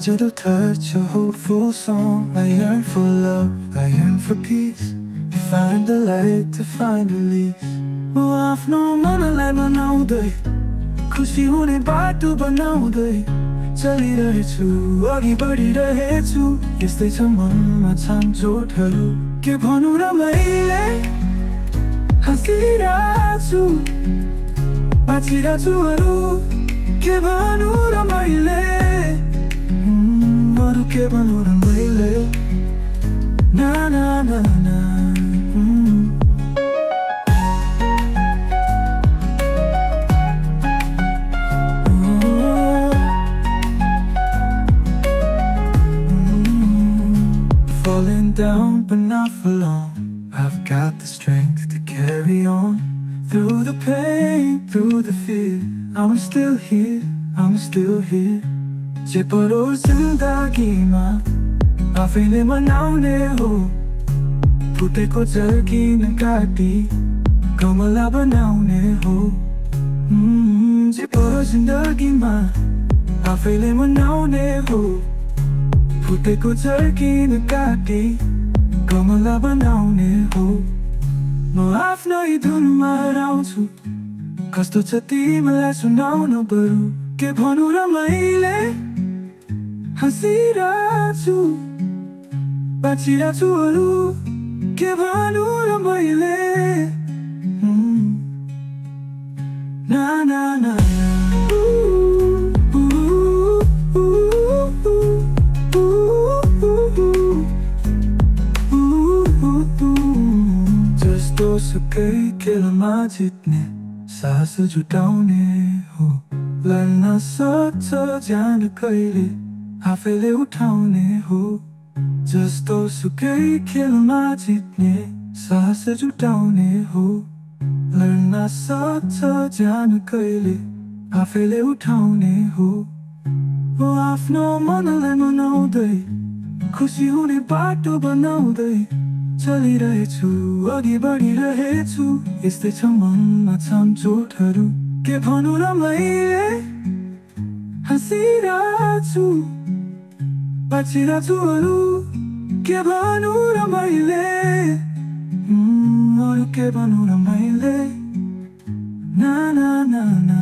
just touch a hopeful song I yearn for love, I yearn for peace To find the light, to find release म आफ्नो मनलाई बनाउँदै खुसी हुने बाटो बनाउँदै चलिरहेछु अघि बढिरहेछु यस्तै छ मनमा छानचोटहरू के भनौँ र मैले हाँसिरहेछु बाँचिरहेछु अरू Falling down but not alone. I've got the strength to carry on. Through the pain, through the fear I'm still here, I'm still here. 제발 올 생각이 마 아프는 만 फुटेको जर्किन काटी कमला बनाउने हो जिन्दगीमा आफैले मनाउने हो फुटेको जर्किन काटी कमला बनाउने हो म आफ्नै धुनमा हराउँछु कस्तो छ तिमीलाई सुनाउनु बरु के भनौँ र मैले हाँसिरहेछु बाँचिरहेछु अरू के भनौँ र मैले. ना ना. जस्तो सुकै खेलमा जित्ने सास जुटाउने हो लड्न सक्छ ज्यान कहिले आफैले उठाउने हो जस्तो सुकै खेलमा जित्ने सास जुटाउने हो लड्न सक्छ ज्यान कहिले आफैले उठाउने हो आफ्नो मनलाई मनाउँदै खुसी हुने बाटो बनाउँदै चलिरहेछु अघि बढिरहेछु यस्तै छ मनमा छामचोटहरू के भनौँ र मैले हाँसिरहेछु Atsinatulu Kebanura maile Mmm, kebanura maile Na na na na.